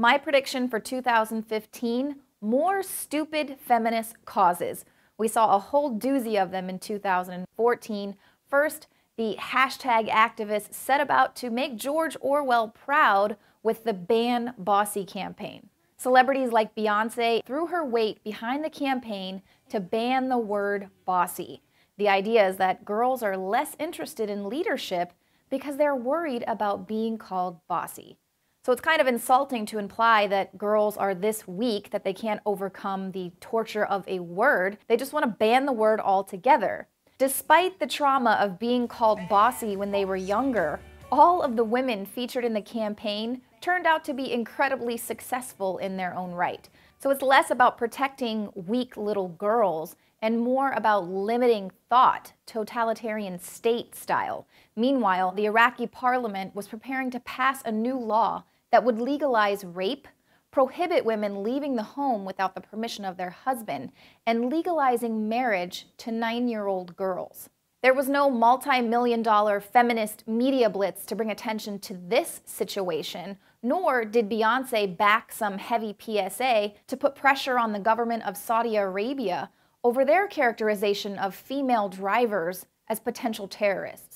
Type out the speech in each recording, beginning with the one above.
My prediction for 2015 more stupid feminist causes. We saw a whole doozy of them in 2014. First, the hashtag activists set about to make George Orwell proud with the Ban Bossy campaign. Celebrities like Beyonce threw her weight behind the campaign to ban the word bossy. The idea is that girls are less interested in leadership because they're worried about being called bossy. So it's kind of insulting to imply that girls are this weak that they can't overcome the torture of a word. They just want to ban the word altogether. Despite the trauma of being called bossy when they were younger, all of the women featured in the campaign turned out to be incredibly successful in their own right. So it's less about protecting weak little girls and more about limiting thought, totalitarian state style. Meanwhile, the Iraqi parliament was preparing to pass a new law that would legalize rape, prohibit women leaving the home without the permission of their husband, and legalizing marriage to nine year old girls. There was no multi million dollar feminist media blitz to bring attention to this situation, nor did Beyonce back some heavy PSA to put pressure on the government of Saudi Arabia over their characterization of female drivers as potential terrorists.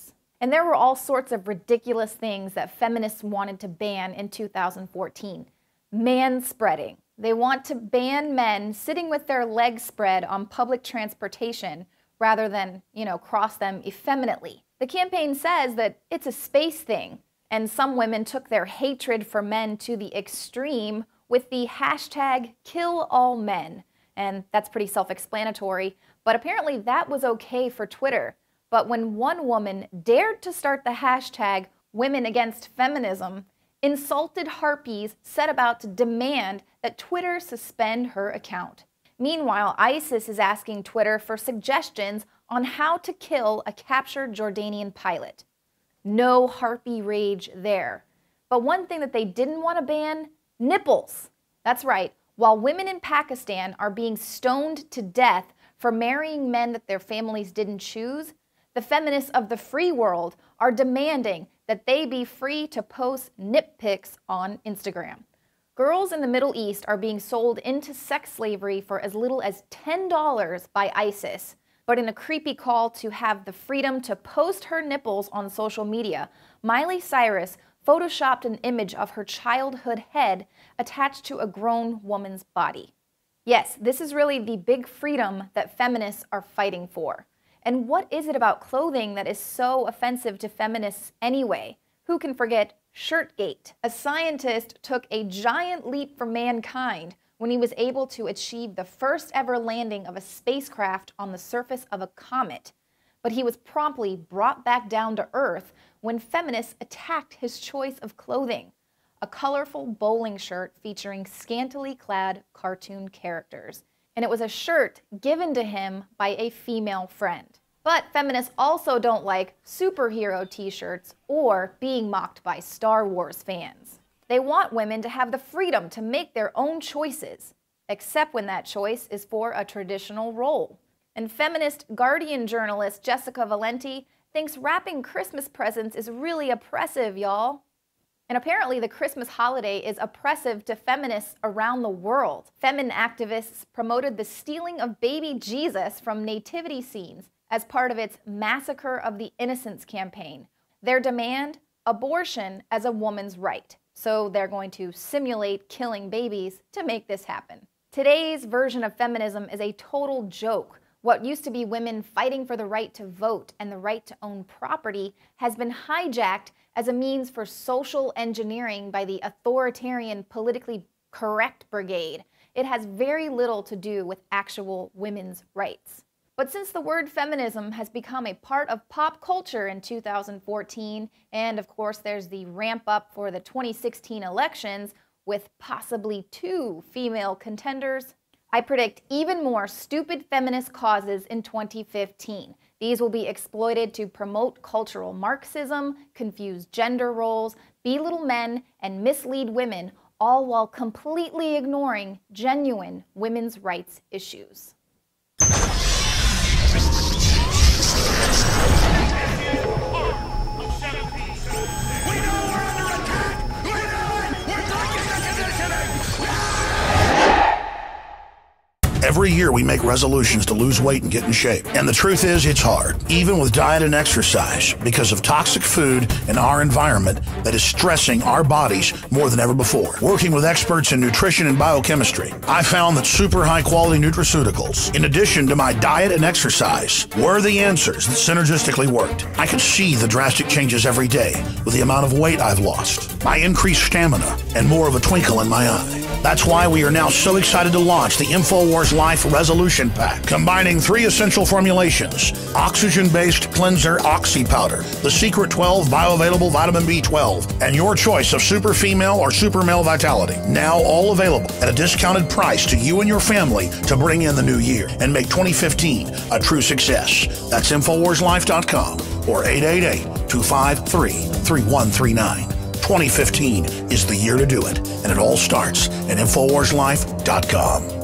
And there were all sorts of ridiculous things that feminists wanted to ban in 2014. Man spreading. They want to ban men sitting with their legs spread on public transportation rather than, you know, cross them effeminately. The campaign says that it's a space thing, and some women took their hatred for men to the extreme with the hashtag kill all men and that's pretty self explanatory. But apparently that was okay for Twitter. But when one woman dared to start the hashtag women against feminism, insulted harpies set about to demand that Twitter suspend her account. Meanwhile, ISIS is asking Twitter for suggestions on how to kill a captured Jordanian pilot. No harpy rage there. But one thing that they didn't want to ban nipples. That's right, while women in Pakistan are being stoned to death for marrying men that their families didn't choose, the feminists of the free world are demanding that they be free to post nip pics on Instagram. Girls in the Middle East are being sold into sex slavery for as little as $10 by ISIS. But in a creepy call to have the freedom to post her nipples on social media, Miley Cyrus photoshopped an image of her childhood head attached to a grown woman's body. Yes, this is really the big freedom that feminists are fighting for. And what is it about clothing that is so offensive to feminists anyway? Who can forget Shirtgate? A scientist took a giant leap for mankind when he was able to achieve the first ever landing of a spacecraft on the surface of a comet. But he was promptly brought back down to Earth when feminists attacked his choice of clothing a colorful bowling shirt featuring scantily clad cartoon characters. And it was a shirt given to him by a female friend. But feminists also don't like superhero t shirts or being mocked by Star Wars fans. They want women to have the freedom to make their own choices, except when that choice is for a traditional role. And feminist Guardian journalist Jessica Valenti thinks wrapping Christmas presents is really oppressive, y'all. And apparently, the Christmas holiday is oppressive to feminists around the world. FEMEN activists promoted the stealing of baby Jesus from nativity scenes as part of its Massacre of the Innocents campaign. Their demand abortion as a woman's right. So they're going to simulate killing babies to make this happen. Today's version of feminism is a total joke what used to be women fighting for the right to vote and the right to own property has been hijacked as a means for social engineering by the authoritarian, politically correct brigade. It has very little to do with actual women's rights. But since the word feminism has become a part of pop culture in 2014, and of course there's the ramp up for the 2016 elections with possibly two female contenders, I predict even more stupid feminist causes in 2015. These will be exploited to promote cultural Marxism, confuse gender roles, belittle men, and mislead women, all while completely ignoring genuine women's rights issues. Every year we make resolutions to lose weight and get in shape. And the truth is, it's hard, even with diet and exercise, because of toxic food and our environment that is stressing our bodies more than ever before. Working with experts in nutrition and biochemistry, I found that super high quality nutraceuticals, in addition to my diet and exercise, were the answers that synergistically worked. I could see the drastic changes every day with the amount of weight I've lost, my increased stamina, and more of a twinkle in my eye. That's why we are now so excited to launch the InfoWars Life Resolution Pack, combining three essential formulations oxygen based cleanser Oxy Powder, the Secret 12 bioavailable vitamin B12, and your choice of super female or super male vitality. Now all available at a discounted price to you and your family to bring in the new year and make 2015 a true success. That's InfoWarsLife.com or 888 253 3139. 2015 is the year to do it, and it all starts at InfoWarsLife.com.